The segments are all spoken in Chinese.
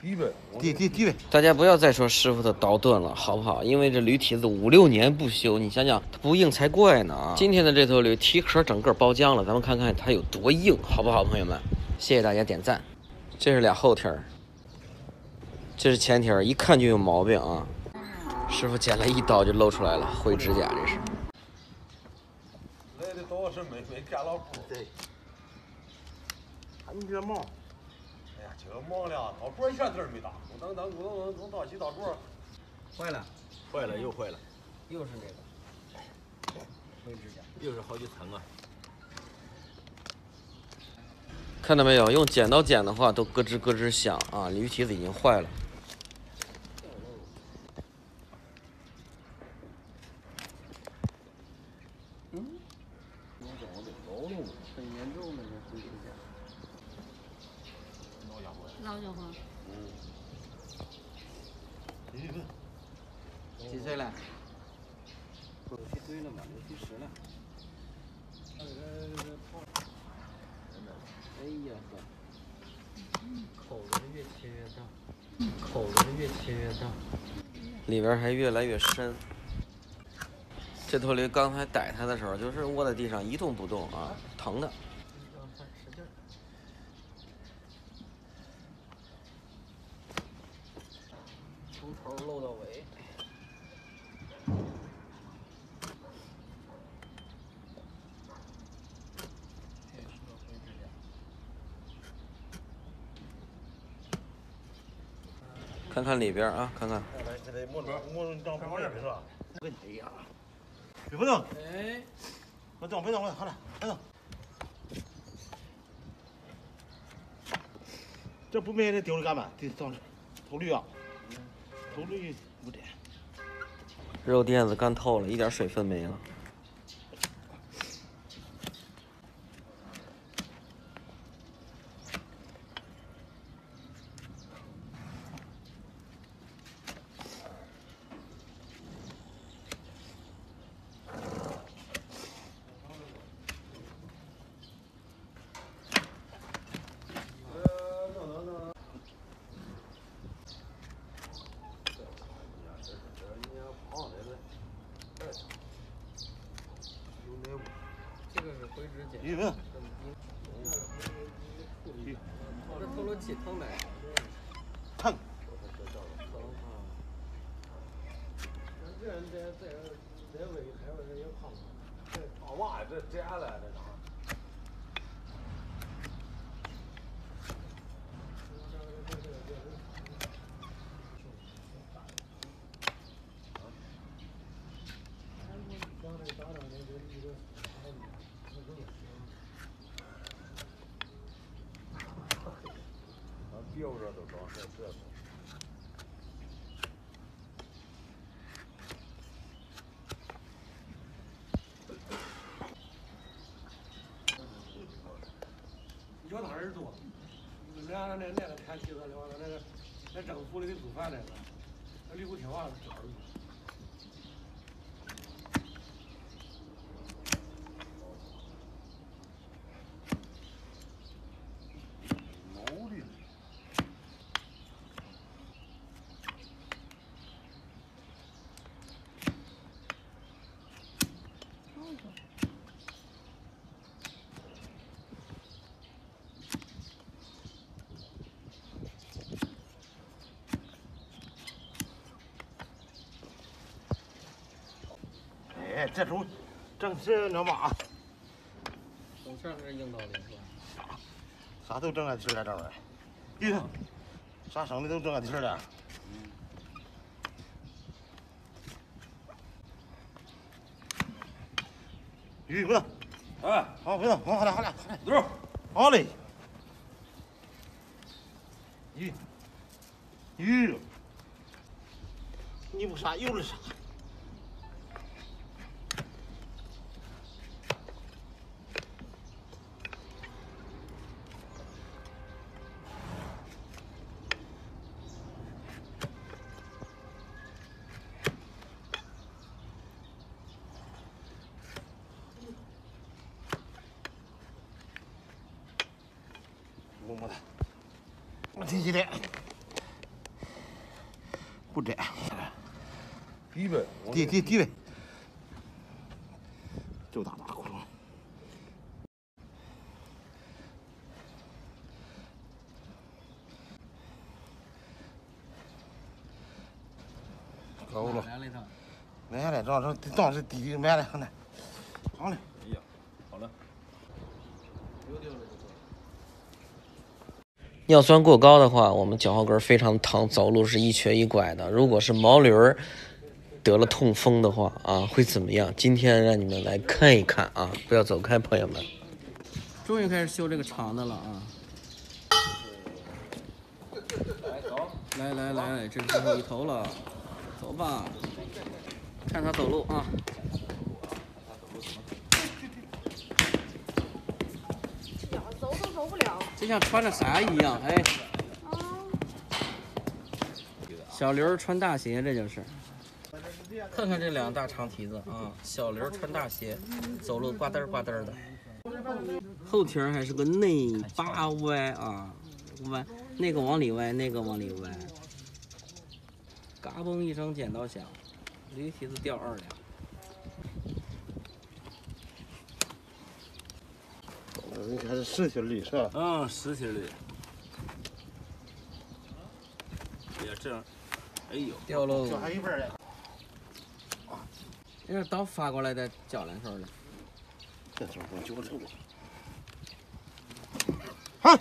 低呗，低低低呗。大家不要再说师傅的刀钝了，好不好？因为这驴蹄子五六年不修，你想想它不硬才怪呢啊！今天的这头驴蹄壳整个包浆了，咱们看看它有多硬，好不好，朋友们？谢谢大家点赞。这是俩后蹄儿，这是前蹄儿，一看就有毛病啊！师傅剪了一刀就露出来了，灰指甲这是。来的都是没没干老虎。对。看你这毛。哎呀，这个毛了，到桌一下字儿没打，咕噔噔咕噔噔，从倒起到桌。坏了，坏了又坏了，又是那个灰指甲，又是好几层啊。看到没有？用剪刀剪的话，都咯吱咯吱响啊！驴蹄子已经坏了。嗯，老早的老了，很严重的这灰指甲。老家伙。老家伙。嗯。几岁了？七岁了吧？六七十了。哎呀，口子越切越大，口子越切越大，里边还越来越深。这头驴刚才逮它的时候，就是卧在地上一动不动啊，疼的。看看里边啊，看看。这得摸着摸着张旁边是吧？跟你一样。许不能。哎。我等，别等，我好了，别等。这不没得丢了干嘛？得到头绿啊，头驴不得。肉垫子干透了，一点水分没了。这个你们。我这透露气透没？疼。这人在在在喂还有人也胖，这大娃这摘了这哪？标着都装在这头。脚汤人多，俩那那个天气子的话，那个那政府里给做饭那个，那驴不听话是儿的。哎，这手正是那嘛，从上是硬道理是吧？啥都正俺气儿了，这玩意儿。你看，啥生的都正俺气儿了。鱼不能，哎，好不能，好好嘞，好嘞，好嘞，走。好嘞。鱼，鱼，你不杀有的杀。摸摸它。挺起来，不窄，低呗，低低低呗，就打大窟窿。够了，来了一趟。来了，让让让是低低埋了，看来，好嘞。哎呀，好了。尿酸过高的话，我们脚后跟非常疼，走路是一瘸一拐的。如果是毛驴儿得了痛风的话啊，会怎么样？今天让你们来看一看啊！不要走开，朋友们。终于开始修这个长的了啊！来走，来来来，这是最后一头了，走吧，看他走路啊！呀，走都走不了。就像穿着啥一样，哎，啊，小刘穿大鞋，这就是。看看这两大长蹄子啊，小刘穿大鞋，走路呱噔呱噔的。后蹄儿还是个内八歪啊，歪，那个往里歪，那个往里歪。嘎嘣一声剪刀响，驴蹄子掉二两。你看是实体绿是吧？嗯，实体绿。哎呀，这样，哎呦，掉喽！就还一半刀发过来的脚两头的。这时候我就这个。好，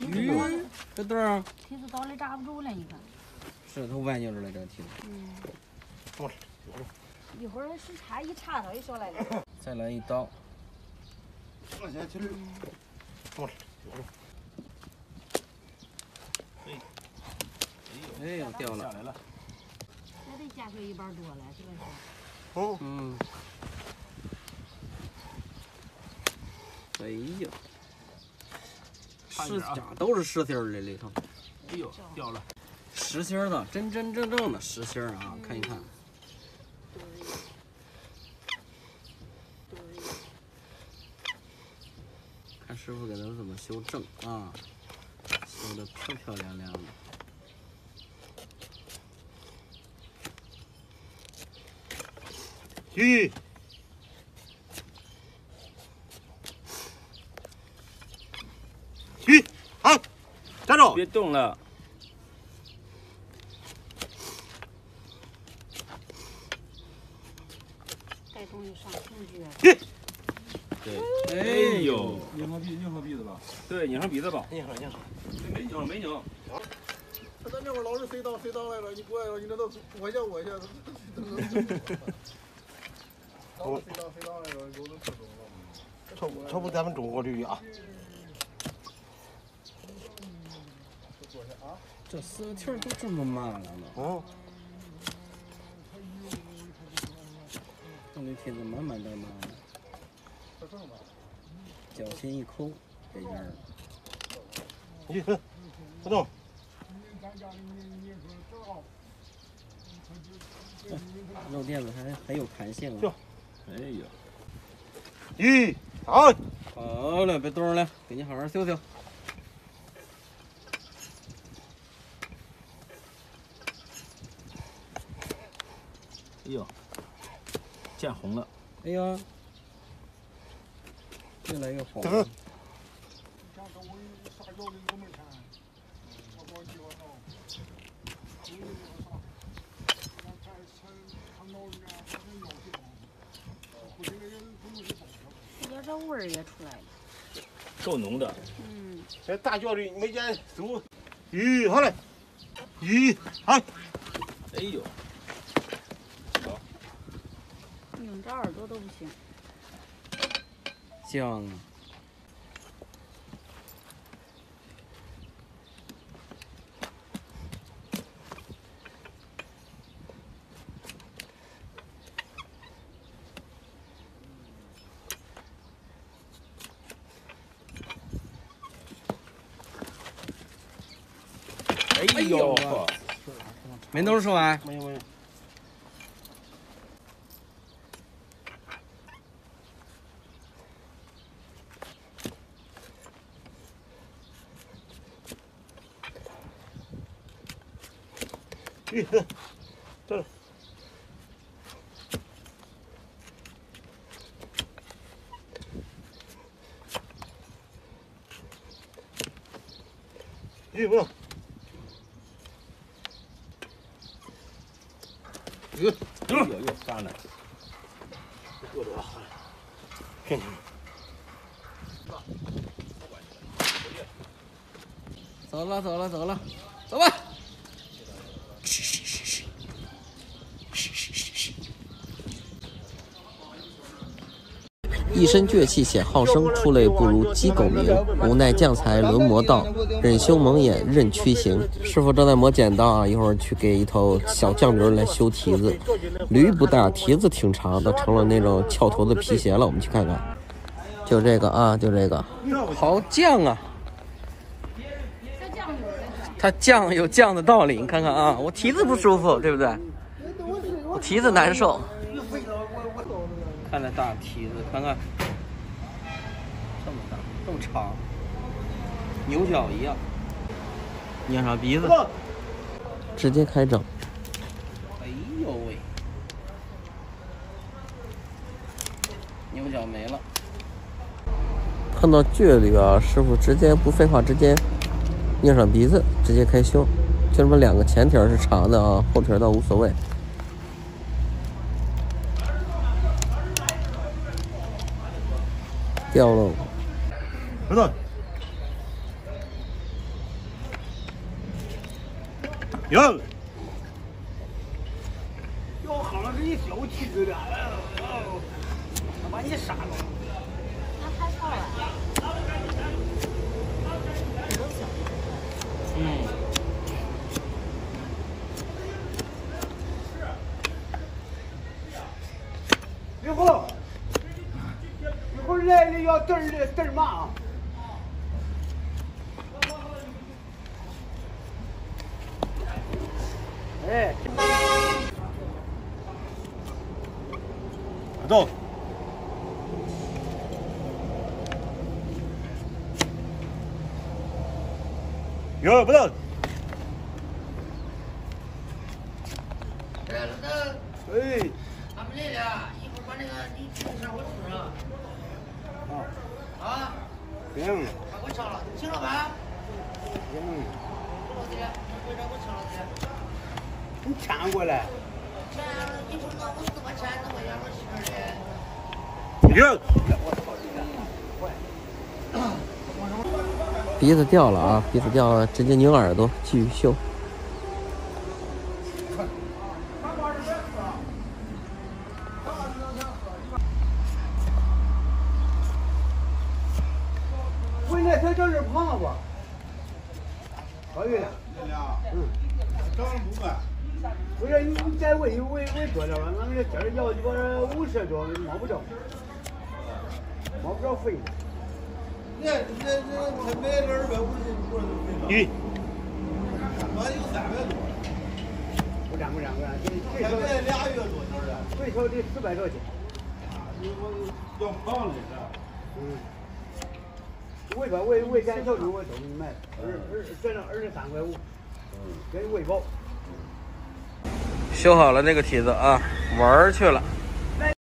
鱼，这对儿蹄子刀里扎不住了，你看。是它歪扭着了，这个蹄子。嗯。我一会儿时差一插它就上来了。再来一刀。往前去了。我哎呦，掉了。来了，那得加水一半多了，这个是。哦，嗯。哎呦，实家都是实心儿的里头，哎呦，掉了，实心儿的，真真正正的实心儿啊！看一看，师傅给他怎么修正啊，修的漂漂亮亮的。去。去，好，站住。别动了，带东西上兴趣。对，哎呦，拧上鼻，拧上鼻子吧，对，拧上鼻子吧，拧上拧上。没拧，没拧，他在那会儿老是谁当谁当来了，你过来了，你这都我下我下，老是谁当谁当来了，都能吃中了。瞅瞅不咱们中国驴啊？这四个蹄儿都这么慢了呢，嗯，这驴蹄子慢慢的慢的，脚心一抠，这边儿你看，不动。肉垫子还很有弹性啊。哎呀，一，好，好了，别动了，给你好好修修。哎呦，见红了，哎呀，越来越红等味儿也出来了。够浓的，嗯。这大脚驴没见走。一，好嘞。一，好。哎呦，拧着耳朵都不行。香啊！哎呦，没弄说完，没有没有。咦，这儿。咦，不能。哟，哟哟，干了！够多了，看看。走了走了走了，走吧。一身倔气显好生，出类不如鸡狗鸣。无奈将才沦魔道，忍羞蒙眼任屈行。师傅正在磨剪刀啊，一会儿去给一头小犟驴来修蹄子。驴不大，蹄子挺长，都成了那种翘头的皮鞋了。我们去看看，就这个啊，就这个，好犟啊！它犟有犟的道理，你看看啊，我蹄子不舒服，对不对？我蹄子难受。看那大蹄子，看看这么大，这么长，牛角一样。捏上鼻子，直接开整。哎呦喂，牛角没了。碰到倔驴啊，师傅直接不废话，直接捏上鼻子，直接开修。就这么两个前蹄是长的啊，后蹄倒无所谓。掉了，儿子，哟，哟，好像是一小气子的，他把你杀了。那太来了要嘚儿的嘚儿嘛啊！哎，走。哟，不能。哎，他们来了，一会儿把那个你吃的事我吃上。啊，行，把我抢了，请了吧？行，老弟，回头我请老弟。你牵过来。钱，你说那我四块钱，那我养我媳妇儿的。哟。鼻子掉了啊！鼻子掉了，直接拧耳朵继续修。回来他这是胖了不？可以了。嗯。张不干。不是你你再喂喂喂多点吧，俺那个今儿要一个五十多，摸不着，摸不着肥。那那那他买了二百五十多都没了。有三百多。不占不占不占，最最少俩月多点儿的。最少得四百多斤。你我要胖了是。嗯。喂吧喂喂干小猪我都给你买，二二整整二十三块五，给你喂饱。修好了那个蹄子啊，玩儿去了。